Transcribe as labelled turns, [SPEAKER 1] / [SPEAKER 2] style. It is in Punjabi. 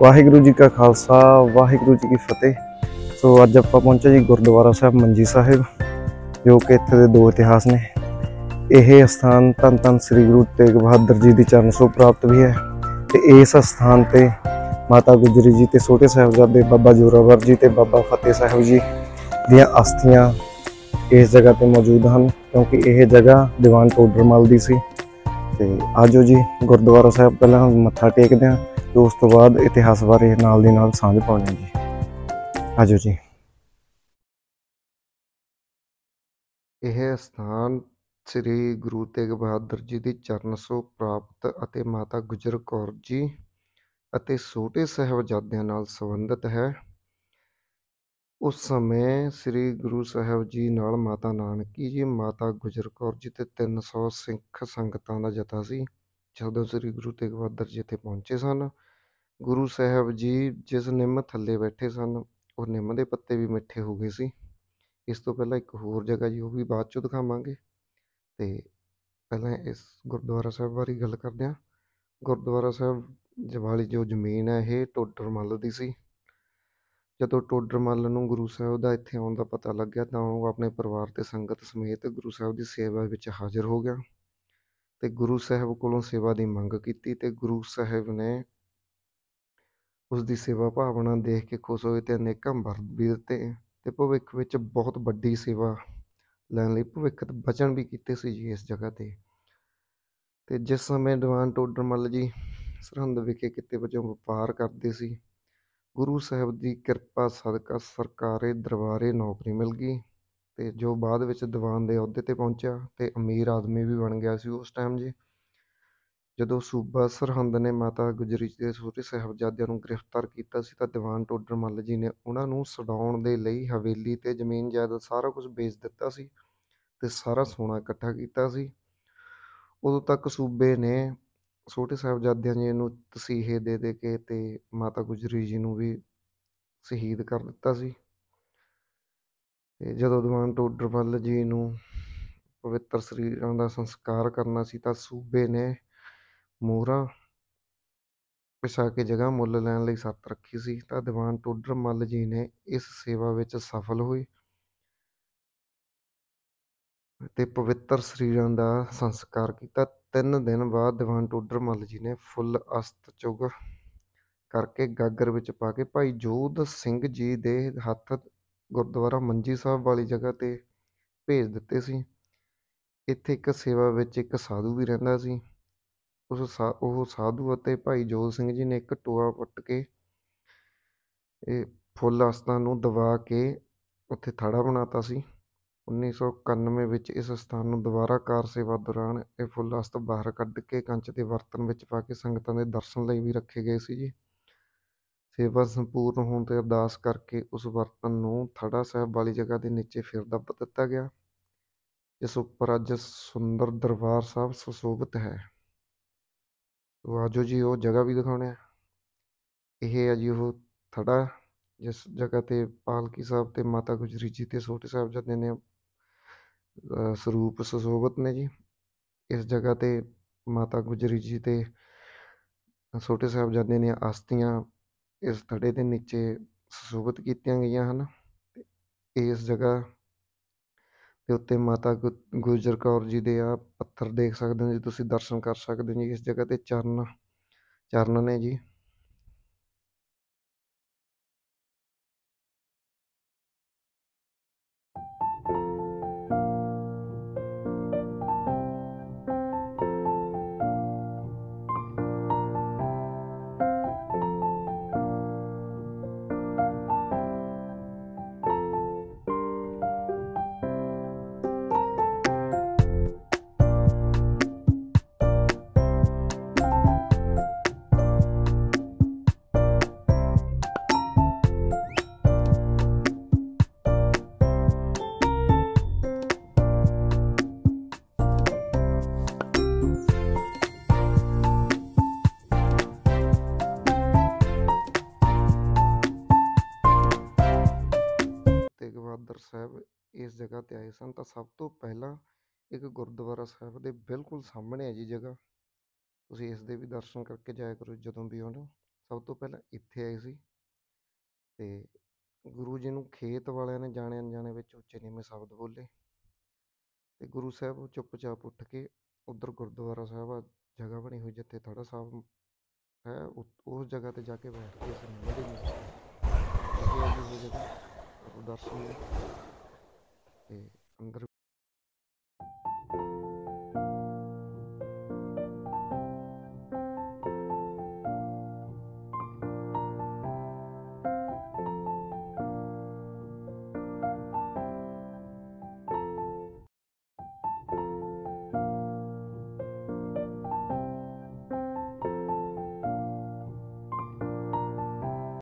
[SPEAKER 1] ਵਾਹਿਗੁਰੂ ਜੀ ਕਾ ਖਾਲਸਾ, ਵਾਹਿਗੁਰੂ ਜੀ ਕੀ ਫਤਿਹ। ਸੋ ਅੱਜ ਆਪਾਂ ਪਹੁੰਚੇ ਜੀ ਗੁਰਦੁਆਰਾ ਸਾਹਿਬ ਮੰਜੀ ਸਾਹਿਬ, ਜੋ ਕਿ ਇੱਥੇ ਦੇ ਦੋ ਇਤਿਹਾਸ ਨੇ। ਇਹ ਸਥਾਨ ਧੰਨ ਧੰਨ ਸ੍ਰੀ ਗੁਰੂ ਤੇਗ ਬਹਾਦਰ ਜੀ ਦੀ ਚਰਨ ਸੋ ਪ੍ਰਾਪਤ ਵੀ ਹੈ। ਤੇ ਇਸ ਸਥਾਨ ਤੇ ਮਾਤਾ ਗੁਜਰੀ ਜੀ ਤੇ ਛੋਟੇ ਸਾਹਿਬਜ਼ਾਦੇ ਬਾਬਾ ਜੋਰਾਵਰ ਜੀ ਤੇ ਬਾਬਾ ਫਤਿਹ ਸਾਹਿਬ ਜੀ ਦੀਆਂ ਅਸਥੀਆਂ ਇਸ ਜਗ੍ਹਾ ਤੇ ਮੌਜੂਦ ਹਨ, ਕਿਉਂਕਿ ਇਹ ਜਗ੍ਹਾ ਦੀਵਾਨ ਟੋਡਰਮਲ ਦੀ ਸੀ। ਤੇ ਆਜੋ ਜੀ ਗੁਰਦੁਆਰਾ ਸਾਹਿਬ ਪਹਿਲਾਂ ਮੱਥਾ ਟੇਕਦੇ ਹਾਂ। ਤੇ ਉਸ ਤੋਂ ਬਾਅਦ ਇਤਿਹਾਸ ਬਾਰੇ ਨਾਲ ਦੀ ਨਾਲ ਸਾਂਝ ਪਾਉਣੀ ਜੀ। ਆਜੋ ਜੀ। ਇਹ ਸਥਾਨ ਸ੍ਰੀ ਗੁਰੂ ਤੇਗ ਬਹਾਦਰ ਜੀ ਦੀ ਚਰਨ ਸੋ ਪ੍ਰਾਪਤ ਅਤੇ ਮਾਤਾ ਗੁਜਰ ਕੌਰ ਜੀ ਅਤੇ ਛੋਟੇ ਸਾਹਿਬਜ਼ਾਦਿਆਂ ਨਾਲ ਸੰਬੰਧਿਤ ਹੈ। ਉਸ ਸਮੇਂ ਸ੍ਰੀ ਗੁਰੂ ਸਾਹਿਬ ਜੀ ਨਾਲ ਮਾਤਾ ਨਾਨਕੀ ਜੀ, ਮਾਤਾ ਗੁਜਰ ਕੌਰ ਜੀ ਤੇ 300 ਸਿੱਖ ਸੰਗਤਾਂ ਦਾ ਜਥਾ ਸੀ। ਜਦੋਂ ਸ੍ਰੀ ਗੁਰੂ ਤੇਗ ਬਹਾਦਰ ਜੀ ਇੱਥੇ ਪਹੁੰਚੇ ਸਨ, ਗੁਰੂ ਸਾਹਿਬ ਜੀ ਜਿਸ ਨਿੰਮ ਥੱਲੇ ਬੈਠੇ ਸਨ, ਉਹ ਨਿੰਮ ਦੇ ਪੱਤੇ ਵੀ ਮਿੱਠੇ ਹੋ ਗਏ ਸੀ। ਇਸ ਤੋਂ ਪਹਿਲਾਂ ਇੱਕ ਹੋਰ ਜਗ੍ਹਾ ਜੀ ਉਹ ਵੀ ਬਾਅਦ ਚੋਂ ਦਿਖਾਵਾਂਗੇ। ਤੇ ਪਹਿਲਾਂ ਇਸ ਗੁਰਦੁਆਰਾ ਸਾਹਿਬ ਬਾਰੇ ਗੱਲ ਕਰਦੇ ਹਾਂ। ਗੁਰਦੁਆਰਾ ਸਾਹਿਬ ਜਵਾਲੀ ਜੋ ਜ਼ਮੀਨ ਹੈ, ਇਹ ਟੋਡਰ ਮੱਲ ਦੀ ਸੀ। ਜਦੋਂ ਟੋਡਰ ਮੱਲ ਨੂੰ ਗੁਰੂ ਸਾਹਿਬ ਦਾ ਇੱਥੇ ਆਉਣ ਦਾ ਪਤਾ ਲੱਗਿਆ, ਤਾਂ ਉਹ ਆਪਣੇ ਪਰਿਵਾਰ ਤੇ ਸੰਗਤ ਸਮੇਤ ਗੁਰੂ ਸਾਹਿਬ ਦੀ ਸੇਵਾ ਵਿੱਚ ਹਾਜ਼ਰ ਹੋ ਗਿਆ। ਤੇ ਗੁਰੂ ਸਾਹਿਬ ਕੋਲੋਂ ਸੇਵਾ ਦੀ ਮੰਗ ਕੀਤੀ ਤੇ ਗੁਰੂ ਸਾਹਿਬ ਨੇ ਉਸ ਦੀ ਸੇਵਾ ਭਾਵਨਾ ਦੇਖ ਕੇ ਖੁਸ਼ ਹੋਏ ਤੇ ਅਨੇਕਾਂ ਵਰ ਵੀ ਦਿੱਤੇ ਤੇ ਭਵਿੱਖ ਵਿੱਚ ਬਹੁਤ ਵੱਡੀ ਸੇਵਾ ਲੈਣ ਲਈ ਭਵਿੱਖਤ ਬਚਨ ਵੀ ਕੀਤੇ ਸੀ ਜੀ ਇਸ ਜਗ੍ਹਾ ਤੇ। ਤੇ ਜਿਸ ਸਮੇਂ ਦੀਵਾਨ ਟੋਡਰ ਮੱਲ ਜੀ ਸਰਹੰਦ ਵਿਖੇ ਕਿਤੇ ਵਜੋਂ ਵਪਾਰ ਕਰਦੇ ਸੀ, ਗੁਰੂ ਸਾਹਿਬ ਦੀ ਕਿਰਪਾ ਸਦਕਾ ਸਰਕਾਰੀ ਦਰਬਾਰੇ ਨੌਕਰੀ ਮਿਲ ਗਈ। ਅਤੇ ਜੋ ਬਾਅਦ ਵਿੱਚ ਦੀਵਾਨ ਦੇ ਅਹੁਦੇ ਤੇ ਪਹੁੰਚਿਆ ਅਤੇ ਅਮੀਰ ਆਦਮੀ ਵੀ ਬਣ ਗਿਆ ਸੀ ਉਸ ਟਾਈਮ ਜੀ। ਜਦੋਂ ਸੂਬਾ ਸਰਹੰਦ ਨੇ ਮਾਤਾ ਗੁਜਰੀ ਜੀ ਦੇ ਛੋਟੇ ਸਾਹਿਬਜ਼ਾਦਿਆਂ ਨੂੰ ਗ੍ਰਿਫਤਾਰ ਕੀਤਾ ਸੀ ਤਾਂ ਦੀਵਾਨ ਟੋਡਰ ਮੱਲ ਜੀ ਨੇ ਉਹਨਾਂ ਨੂੰ ਛਡਾਉਣ ਦੇ ਲਈ ਹਵੇਲੀ ਤੇ ਜ਼ਮੀਨ ਜਾਇਦਾਦ ਸਾਰਾ ਕੁਝ ਵੇਚ ਦਿੱਤਾ ਸੀ ਤੇ ਸਾਰਾ ਸੋਨਾ ਇਕੱਠਾ ਕੀਤਾ ਸੀ। ਉਦੋਂ ਤੱਕ ਸੂਬੇ ਨੇ ਛੋਟੇ ਸਾਹਿਬਜ਼ਾਦਿਆਂ ਜੀ ਨੂੰ ਤਸੀਹੇ ਦੇ ਦੇ ਕੇ ਤੇ ਮਾਤਾ ਗੁਜਰੀ ਜੀ ਨੂੰ ਵੀ ਸ਼ਹੀਦ ਕਰ ਦਿੱਤਾ ਸੀ। ਤੇ ਜਦੋਂ ਦੀਵਾਨ ਟੋਡਰ ਮੱਲ ਜੀ ਨੂੰ ਪਵਿੱਤਰ ਸਰੀਰਾਂ ਦਾ ਸੰਸਕਾਰ ਕਰਨਾ ਸੀ ਤਾਂ ਸੂਬੇ ਨੇ ਮੋਹਰਾਂ ਵਿਛਾ ਕੇ ਜਗ੍ਹਾ ਮੁੱਲ ਲੈਣ ਲਈ ਸ਼ਰਤ ਰੱਖੀ ਸੀ ਤਾਂ ਦੀਵਾਨ ਟੋਡਰ ਮੱਲ ਜੀ ਨੇ ਇਸ ਸੇਵਾ ਵਿੱਚ ਸਫਲ ਹੋਏ ਤੇ ਪਵਿੱਤਰ ਸਰੀਰਾਂ ਦਾ ਸੰਸਕਾਰ ਕੀਤਾ। ਤਿੰਨ ਦਿਨ ਬਾਅਦ ਦੀਵਾਨ ਟੋਡਰ ਮੱਲ ਜੀ ਨੇ ਫੁੱਲ ਅਸਤ ਚੁਗ ਕਰਕੇ ਗਾਗਰ ਵਿੱਚ ਪਾ ਕੇ ਭਾਈ ਜੋਧ ਸਿੰਘ ਜੀ ਦੇ ਹੱਥ ਗੁਰਦੁਆਰਾ ਮੰਜੀ ਸਾਹਿਬ ਵਾਲੀ ਜਗ੍ਹਾ ਤੇ ਭੇਜ ਦਿੱਤੇ ਸੀ। ਇੱਥੇ ਇੱਕ ਸੇਵਾ ਵਿੱਚ ਇੱਕ ਸਾਧੂ ਵੀ ਰਹਿੰਦਾ ਸੀ। ਉਸ ਸਾ, ਉਹ ਸਾਧੂ ਅਤੇ ਭਾਈ ਜੋਤ ਸਿੰਘ ਜੀ ਨੇ ਇੱਕ ਟੋਆ ਪੁੱਟ ਕੇ ਇਹ ਫੁੱਲ ਅਸਤਾਂ ਨੂੰ ਦਬਾ ਕੇ ਉੱਥੇ ਥੜਾ ਬਣਾਤਾ ਸੀ। 1991 ਵਿੱਚ ਇਸ ਸਥਾਨ ਨੂੰ ਦੁਬਾਰਾ ਕਾਰ ਸੇਵਾ ਦੌਰਾਨ ਇਹ ਫੁੱਲ ਅਸਤ ਬਾਹਰ ਕੱਢ ਕੇ ਕੰਚ ਦੇ ਬਰਤਨ ਵਿੱਚ ਪਾ ਕੇ ਸੰਗਤਾਂ ਦੇ ਦਰਸ਼ਨ ਲਈ ਵੀ ਰੱਖੇ ਗਏ ਸੀ ਜੀ। ਸੇਵਾ ਸੰਪੂਰਨ ਹੋਣ ਤੇ ਅਰਦਾਸ ਕਰਕੇ ਉਸ ਬਰਤਨ ਨੂੰ ਥੜਾ ਸਾਹਿਬ ਵਾਲੀ ਜਗ੍ਹਾ ਦੇ ਨੀਚੇ ਫਿਰ ਦੱਬ ਦਿੱਤਾ ਗਿਆ, ਜਿਸ ਉੱਪਰ ਅੱਜ ਸੁੰਦਰ ਦਰਬਾਰ ਸਾਹਿਬ ਸੁਸ਼ੋਭਿਤ ਹੈ। ਤੋ ਆਜੋ ਜੀ ਉਹ ਜਗ੍ਹਾ ਵੀ ਦਿਖਾਉਣੇ ਆ। ਇਹ ਹੈ ਜੀ ਉਹ ਥੜਾ, ਜਿਸ ਜਗ੍ਹਾ ਤੇ ਪਾਲਕੀ ਸਾਹਿਬ ਤੇ ਮਾਤਾ ਗੁਜਰੀ ਜੀ ਤੇ ਛੋਟੇ ਸਾਹਿਬਜ਼ਾਦੇ ਨੇ ਸਰੂਪ ਸੁਸ਼ੋਭਿਤ ਨੇ ਜੀ। ਇਸ ਜਗ੍ਹਾ ਤੇ ਮਾਤਾ ਗੁਜਰੀ ਜੀ ਤੇ ਛੋਟੇ ਸਾਹਿਬਜ਼ਾਦੇ ਨੇ ਅਸਥੀਆਂ ਇਸ ਥੜੇ ਦੇ ਨੀਚੇ ਸੁਸ਼ੋਭਿਤ ਕੀਤੀਆਂ ਗਈਆਂ ਹਨ ਇਸ ਜਗ੍ਹਾ ਦੇ ਉੱਤੇ ਮਾਤਾ ਗੁਜਰ ਕੌਰ ਜੀ ਦੇ ਆ ਪੱਥਰ ਦੇਖ ਸਕਦੇ ਹੋ ਜੀ, ਤੁਸੀਂ ਦਰਸ਼ਨ ਕਰ ਸਕਦੇ ਹੋ ਜੀ, ਇਸ ਜਗ੍ਹਾ ਤੇ ਚਰਨ ਚਰਨ ਨੇ ਜੀ ਤੇ ਆਏ ਸਨ, ਤਾਂ ਸਭ ਤੋਂ ਪਹਿਲਾਂ ਇੱਕ ਗੁਰਦੁਆਰਾ ਸਾਹਿਬ ਦੇ ਬਿਲਕੁਲ ਸਾਹਮਣੇ ਹੈ ਜੀ ਜਗ੍ਹਾ। ਤੁਸੀਂ ਇਸ ਦੇ ਵੀ ਦਰਸ਼ਨ ਕਰਕੇ ਜਾਇਆ ਕਰੋ ਜਦੋਂ ਵੀ ਆਉਣਾ। ਸਭ ਤੋਂ ਪਹਿਲਾਂ ਇੱਥੇ ਆਏ ਸੀ। ਤੇ ਗੁਰੂ ਜੀ ਨੂੰ ਖੇਤ ਵਾਲਿਆਂ ਨੇ ਜਾਣੇ ਅਣਜਾਣੇ ਵਿੱਚ ਉੱਚੇ ਨੀਵੇਂ ਸ਼ਬਦ ਬੋਲੇ। ਤੇ ਗੁਰੂ ਸਾਹਿਬ ਚੁੱਪਚਾਪ ਉੱਠ ਕੇ ਉਧਰ ਗੁਰਦੁਆਰਾ ਸਾਹਿਬ ਆ, ਜਗ੍ਹਾ ਬਣੀ ਹੋਈ ਜਿੱਥੇ ਥੜਾ ਸਾਹਿਬ ਹੈ ਉਸ ਜਗ੍ਹਾ ਤੇ ਜਾ ਕੇ ਬੈਠ ਕੇ ਅਸੀਂ ਲੰਘਦੇ ਨਹੀਂ ਦਰਸ਼ਨ ਤੇ ਅੰਦਰ